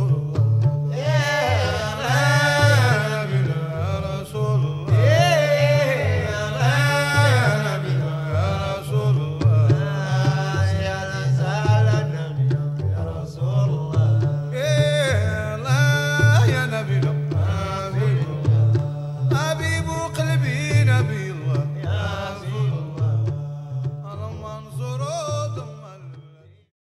oh.